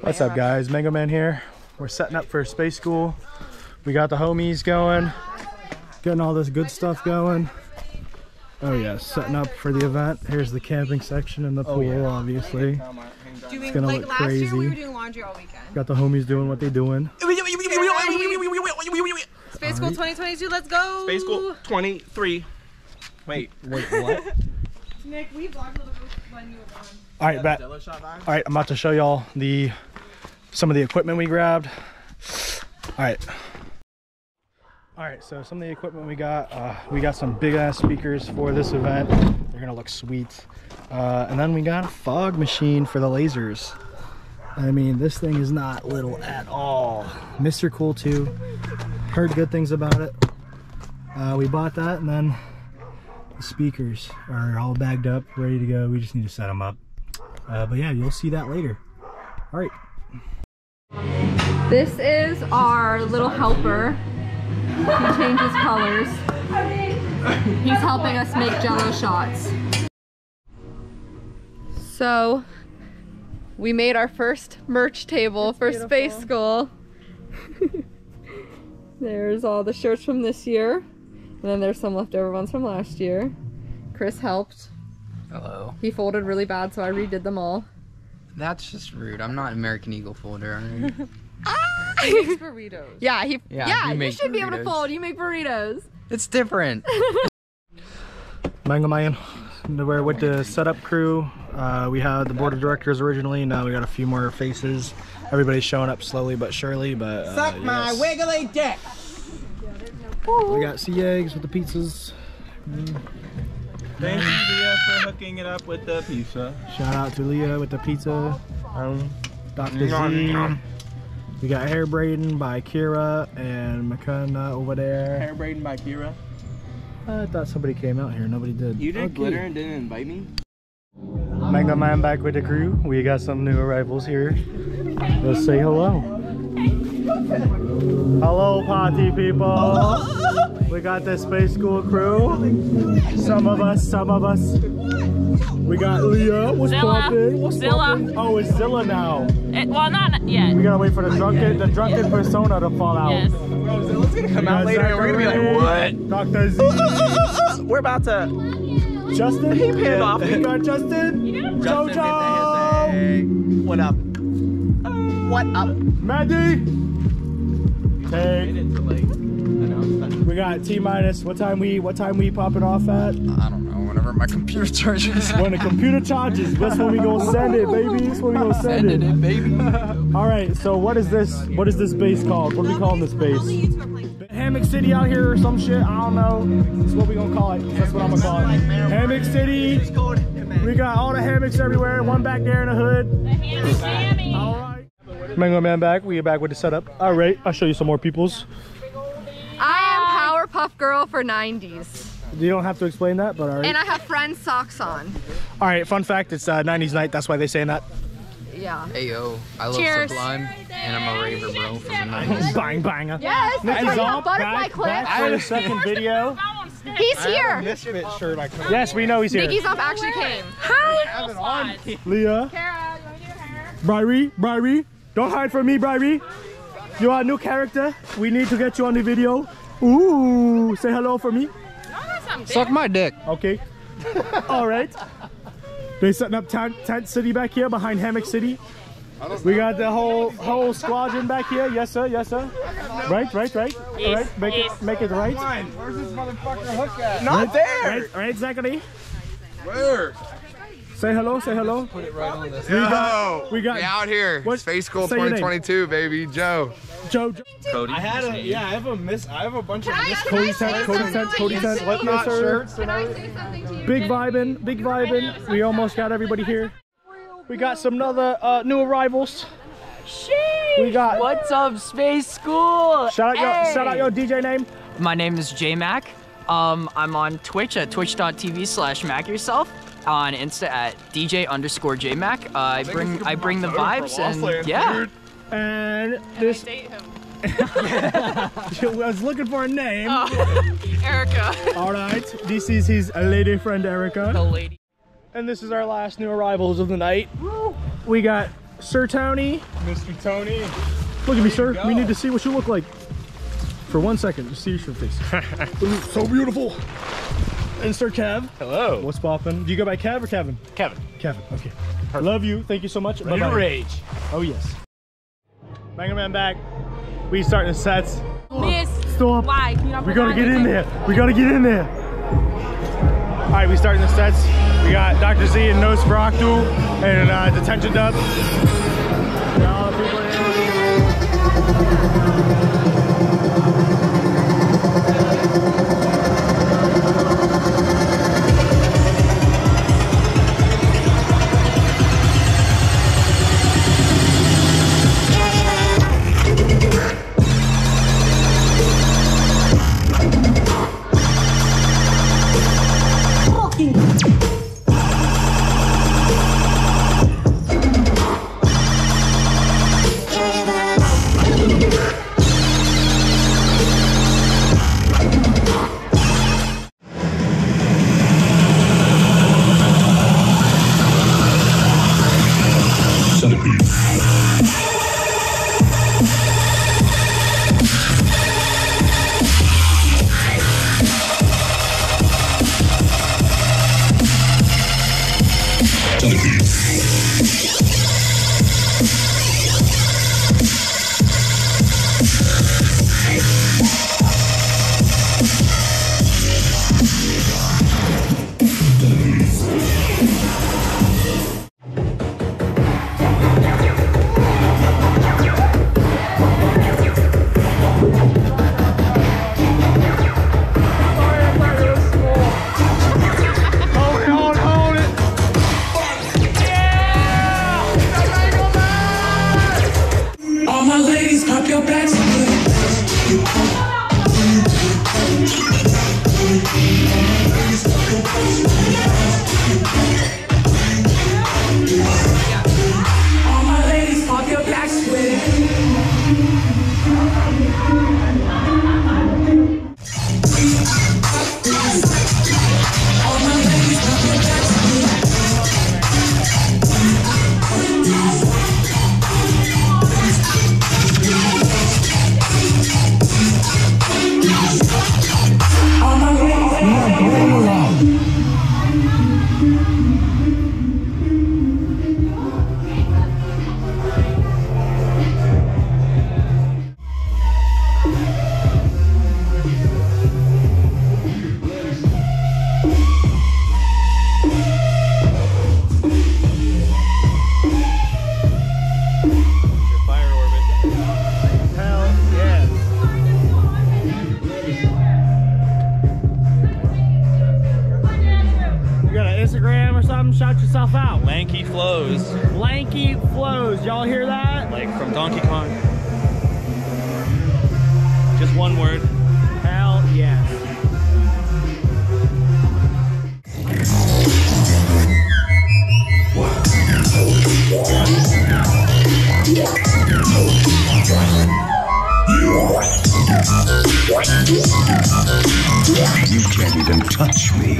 What's up guys, Mango Man here. We're setting up for space school. We got the homies going, getting all this good stuff going. Oh yeah, setting up for the event. Here's the camping section and the oh, pool, obviously. Doing, gonna like look last year we crazy. were doing laundry all weekend. Got the homies doing what they doing. Space School 2022, let's go! Space School 23. Wait. Wait, what? Nick, we vlogged a little bit when you were gone. All right, bet. Jello shot vibe? All right, I'm about to show y'all the some of the equipment we grabbed. All right. All right, so some of the equipment we got, uh, we got some big ass speakers for this event. They're gonna look sweet. Uh, and then we got a fog machine for the lasers. I mean, this thing is not little at all. Mr. Cool 2, heard good things about it. Uh, we bought that and then the speakers are all bagged up, ready to go. We just need to set them up. Uh, but yeah, you'll see that later. All right. This is our little helper. He changes colors. He's helping us make jello shots. So, we made our first merch table for Space School. there's all the shirts from this year. And then there's some leftover ones from last year. Chris helped. Hello. He folded really bad, so I redid them all. That's just rude. I'm not an American Eagle folder. Ah! He makes burritos. Yeah, he Yeah, yeah, you you, make should be able to fold. You make burritos. it's different. Mango Man. We're with the setup crew. Uh, we had the board of directors originally. Now we got a few more faces. Everybody's showing up slowly but surely. But uh, Suck my yes. wiggly dick. We got sea eggs with the pizzas. Thank you, Leah, for hooking it up with the pizza. Shout out to Leah with the pizza. Um, Dr. Nom, Z. nom. We got hair braiding by Kira and McKenna over there. hair braiding by Kira. I thought somebody came out here. Nobody did. You did Okay. glitter and didn't invite me? Mango Man back with the crew. We got some new arrivals here. Let's say hello. Hello, party people. We got the Space School crew. Some of us, some of us. We got Leah. What's Zilla. poppin'? What's Zilla. poppin'? Oh, it's Zilla now. It, well, not yet. We gotta wait for the drunken, the drunken persona to fall out. Yes. It's gonna come out later and we're gonna be like, what? Dr. Z. We're about to. Justin. He paid off We me. got Justin. Jojo. What up? What up? Maddie. Take. We got T minus. What time we? What time we popping off at? I don't know. Whenever my computer charges. When the computer charges, that's when we gonna send it, baby. That's when we gonna send Sending it. it, baby. All right. So what is this? What is this base called? What are we calling this base? Hammock City out here or some shit. I don't know. That's what we gonna call it. That's what I'm gonna call it. Hammock City. We got all the hammocks everywhere. One back there in the hood. The hammock All right. Mango Man back. We are back with the setup. All right. I'll show you some more people's. I am Powerpuff Girl for 90s. You don't have to explain that, but all right. And I have friends socks on. All right. Fun fact: It's uh, 90s night. That's why they saying that. Yeah. Hey yo, I love Cheers. Sublime, and I'm a raver, bro, from the 90s. Bang bang. Yes, that's Nikki's why you have butterfly Back, clips. back for the second video. He's here. Misfit shirt I come Yes, we know he's here. Nikki's off actually came. Hi. Leah. Bryrie, Bryrie, don't hide from me, Bryrie. You are a new character. We need to get you on the video. Ooh, say hello for me. Suck my dick. Okay. All right. They setting up tent, tent city back here behind Hammock City. We got the whole whole squadron back here. Yes, sir. Yes, sir. Right, right, right. All right. Make it, make it right. Where's this motherfucker hook at? Not there! Right, right, Zachary. Where? Say hello. Say hello. Put it right on this. We got, we got We out here. What- Space School say your name. 2022, baby. Joe. Joe. Joe Cody. I had a, yeah, I have a miss, I have a bunch of miss Cody tent, Cody tent, Cody tent. Slipknot Yes, sir. shirts. Can I say something to you? Big vibing, big vibing. We almost got everybody here. We got some other uh, new arrivals. We got What's up, Space School? shout out your shout out your DJ name. My name is JMac. Um, I'm on Twitch at twitch.tv slash mac yourself. On Insta at DJ underscore JMac. Uh, I bring I bring the vibes and yeah. And this I was looking for a name. Erica. All right, this is his lady friend Erica. The lady. And this is our last new arrivals of the night. We got Sir Tony. Mr. Tony. Look at me, sir. We need to see what you look like. For one second, just see your face. Ooh, so beautiful. And Sir Kev. Hello. What's poppin'? Do you go by Kev or Kevin? Kevin. Kevin. Okay. I love you. Thank you so much. Ready to Bye-bye. rage. Oh yes. Banger Man back. We starting the sets. Miss. Stop. Why? Can you not We gotta get in there. We gotta get in there. All right, we starting the sets. We got Dr. Z and Nosferatu and uh, Detention Dub. Instagram or something? Shout yourself out. Lanky flows. Lanky flows. Y'all hear that? Like from Donkey Kong. Just one word. Hell yes. You can't even touch me.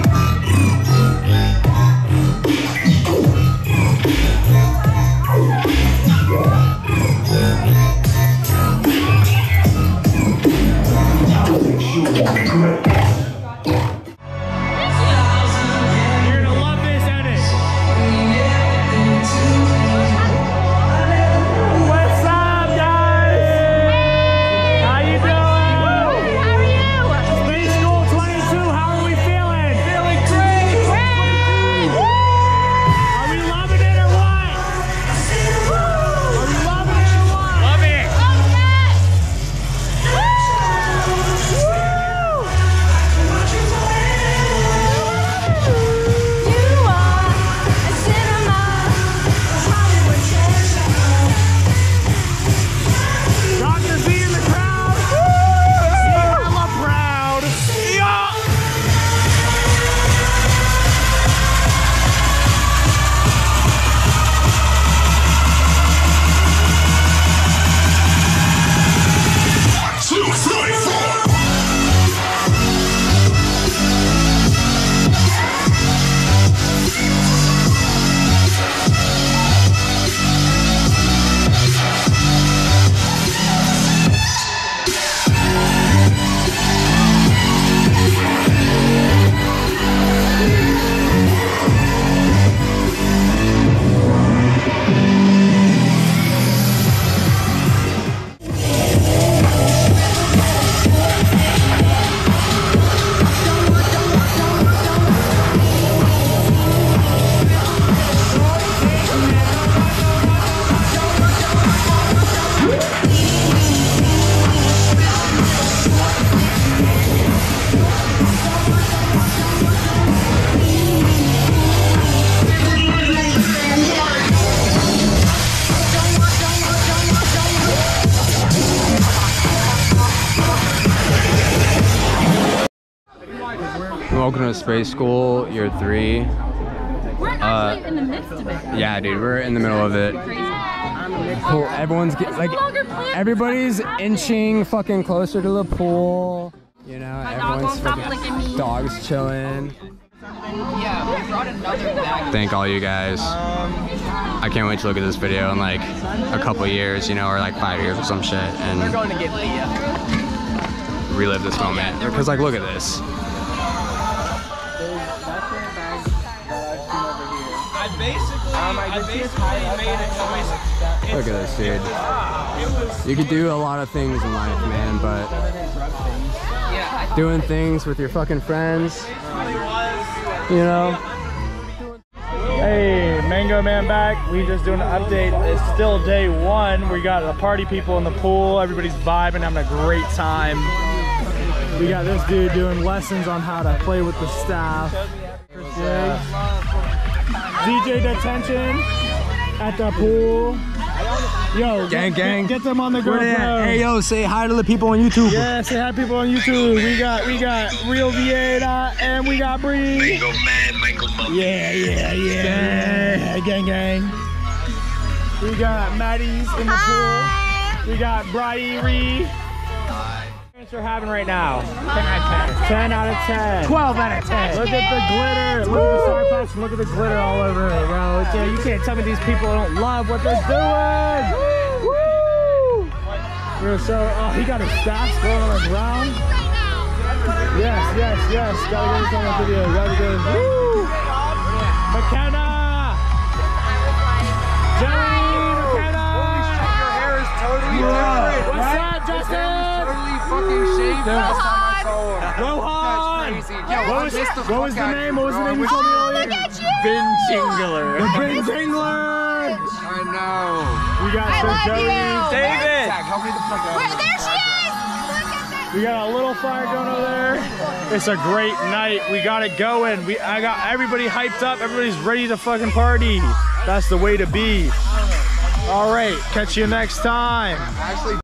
Aerospace school, year three. We're Uh, actually in the midst of it. Yeah, dude, we're in the middle of it. Crazy. Cool. Everyone's get, like, everybody's inching fucking closer to the pool. You know, My everyone's won't fucking dogs chilling. Yeah, we brought another bag. Thank all you guys. I can't wait to look at this video in like a couple years, you know, or like five years or some shit, We're and going to get relive this moment. Because like, look at this. Um, I basically, I basically made a choice. Look at this, dude. You could do a lot of things in life, man, but doing things with your fucking friends, you know. Hey, Mango Man back. We just doing an update. It's still day one. We got the party people in the pool. Everybody's vibing, having a great time. We got this dude doing lessons on how to play with the staff. DJ detention at the pool. Yo, Gang, get- gang. Get them on the GoPro. Hey yo, say hi to the people on YouTube. Yeah, say hi to people on YouTube. We got we got Real Vieta and we got Bree. Mango man, mango monkey. Yeah, yeah, yeah. Gang, gang. We got Maddie's in the pool. We got Bridie Ree. We're having right now. 10 out of 10. 12 out of 10. Look at the glitter. Look at the star patch and look at the glitter all over it, bro. It's, you can't tell me these people don't love what they're doing. Woo! We're so, oh, he got his stats going on the ground. Yes, yes, yes. Gotta get this on the video. Gotta get this. Woo! McKenna! Is totally different. What's up, Justin? Totally fucking shaved the last time I saw him. Rohan! That's crazy. Yo, What I was, missed the what was the out of name? you, What was the bro. name you I told me wish- earlier? Vin Jingler. The Big Jingler! I know. We got I Sir love Joey. you. David! Zach, help me the fuck out. Where, there she is! Look at that! We got a little fire going over there. It's a great night. We got it going. We I got everybody hyped up. Everybody's ready to fucking party. That's the way to be. All right, catch you next time. Actually,